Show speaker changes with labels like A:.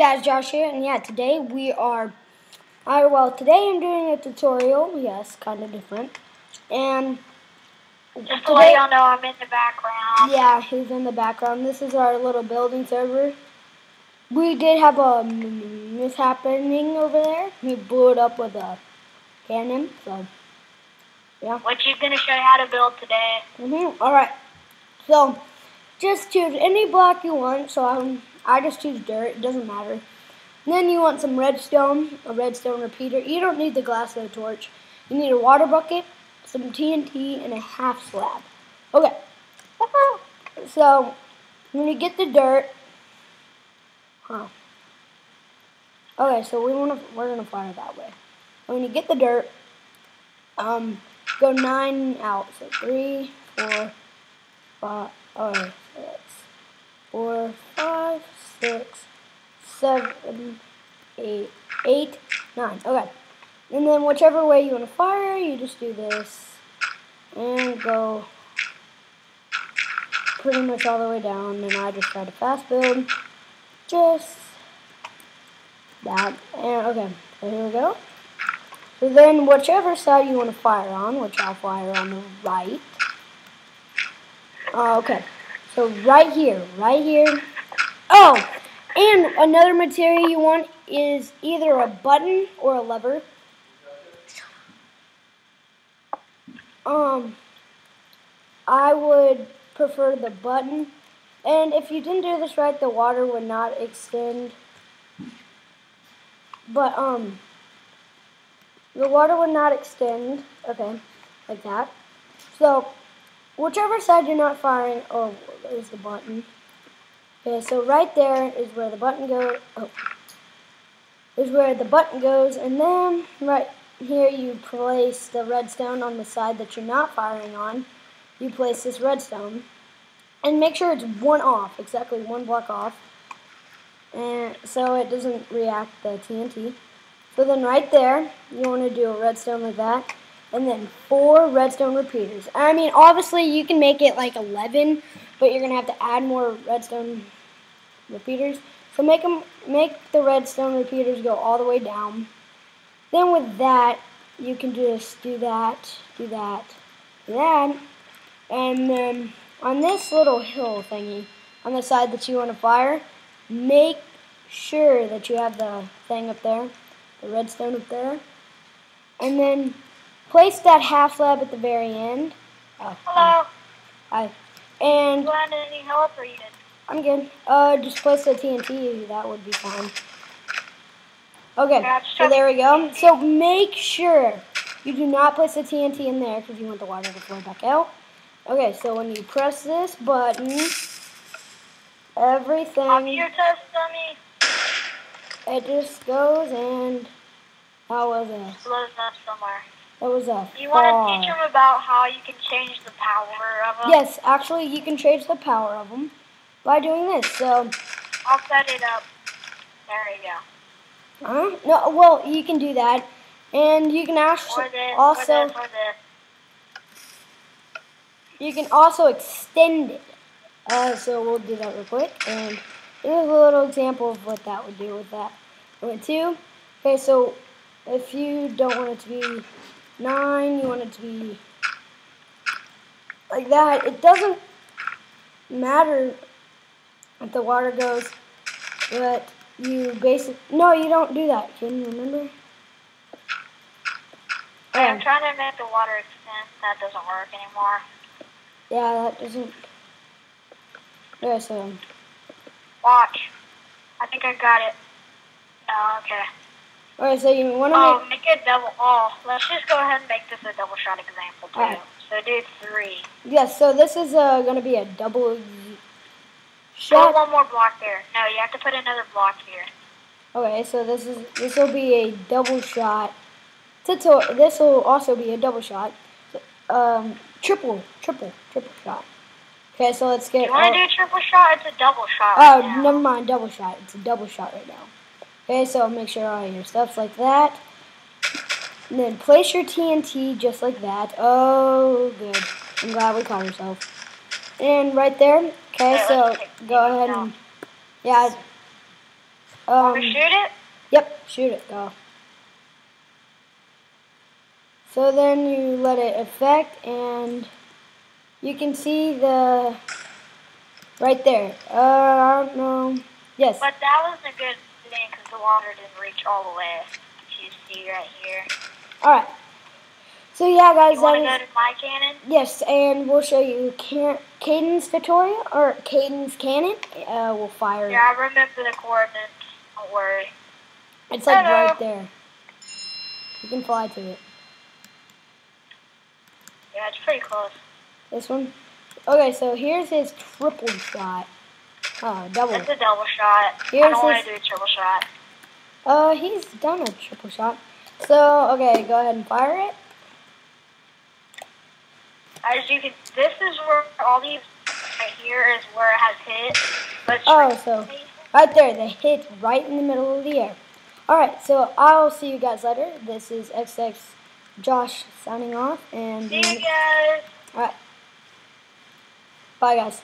A: guys, Josh here, and yeah, today we are, uh, well, today I'm doing a tutorial, yes, kind of different, and
B: Just to let y'all know, I'm in the background.
A: yeah, he's in the background. This is our little building server. We did have a mishappening over there. We blew it up with a cannon, so, yeah.
B: Which he's going to show you how to build today.
A: Mm-hmm. All right. So, just choose any block you want. So I'm, I just choose dirt. It doesn't matter. And then you want some redstone, a redstone repeater. You don't need the glass of the torch. You need a water bucket, some TNT, and a half slab. Okay. So, when you get the dirt, huh? Okay, so we want to we're gonna fire that way. When you get the dirt, um, go nine out. So three, four, five, oh, four, five, six, seven, eight, eight, nine. Okay. And then whichever way you want to fire, you just do this and go pretty much all the way down. And I just try to fast build just that. And okay, so here we go. So then whichever side you want to fire on, which I'll fire on the right. Uh, okay, so right here, right here. Oh, and another material you want is either a button or a lever. Um, I would prefer the button. And if you didn't do this right, the water would not extend. But, um, the water would not extend. Okay, like that. So, whichever side you're not firing, oh, there's the button. Okay, so right there is where the button goes. Oh, is where the button goes, and then right here you place the redstone on the side that you're not firing on. You place this redstone, and make sure it's one off, exactly one block off, and so it doesn't react the TNT. So then right there, you want to do a redstone like that and then four redstone repeaters. I mean, obviously you can make it like 11, but you're gonna have to add more redstone repeaters. So make them, make the redstone repeaters go all the way down. Then with that, you can just do that, do that, do that, and then on this little hill thingy, on the side that you want to fire, make sure that you have the thing up there, the redstone up there, and then Place that half slab at the very end.
B: Oh, Hello.
A: Hi. And.
B: Do any help or you did?
A: I'm good. Uh, just place the TNT. That would be fine. Okay. Yeah, so there we go. So make sure you do not place the TNT in there because you want the water to flow back out. Okay, so when you press this button, everything.
B: I'm your test dummy.
A: It just goes and how was it?
B: Slows up somewhere.
A: It was a
B: You want to teach them about how you can change the power of them?
A: Yes, actually, you can change the power of them by doing this. So
B: I'll set it up. There you
A: go. Huh? No, well, you can do that, and you can actually
B: this,
A: also
B: this, this.
A: you can also extend it. Uh, so we'll do that real quick, and here's a little example of what that would do with that. Number two. Okay, so if you don't want it to be 9, you want it to be like that. It doesn't matter if the water goes, but you basic. No, you don't do that. Can you remember?
B: I'm oh. trying to make the water extend. That doesn't work anymore.
A: Yeah, that doesn't. Yeah, so.
B: Watch. I think I got it. Oh, okay.
A: Alright, so you want to
B: oh, make... make it double. Oh, let's just go ahead and make this a double shot example, too. Right. So do three.
A: Yes, so this is uh, going to be a double
B: shot. Put one more block there. No, you have to put another block here.
A: Okay, so this is this will be a double shot. This will also be a double shot. Um, triple, triple, triple shot. Okay, so let's get.
B: You want to do a triple shot? It's a double shot.
A: Oh,
B: right
A: never mind, double shot. It's a double shot right now. Okay, so make sure all your stuff's like that. And then place your TNT just like that. Oh, good. I'm glad we caught ourselves. And right there. Okay, so go ahead and... Yeah. Um,
B: shoot it?
A: Yep, shoot it, go. So then you let it affect, and you can see the right there. Uh, I don't know. Yes.
B: But that was a good the water didn't reach all the way. You see right here.
A: All right. So yeah, guys,
B: You want to go to my cannon?
A: yes, and we'll show you Can- Caden's tutorial or Caden's cannon. Uh, we'll fire. it.
B: Yeah, I remember the coordinates. Don't worry.
A: It's like right there. You can fly to it.
B: Yeah, it's pretty close.
A: This one. Okay, so here's his triple shot. Oh, double.
B: That's a double shot. I don't want to do a triple shot.
A: Uh, he's done a triple shot. So, okay, go ahead and fire it.
B: As you can, this is where all these right here is where it has hit. But
A: Oh, so right there, they hit right in the middle of the air. Alright, so I'll see you guys later. This is XX Josh signing off, and
B: See you guys.
A: alright. Bye, guys.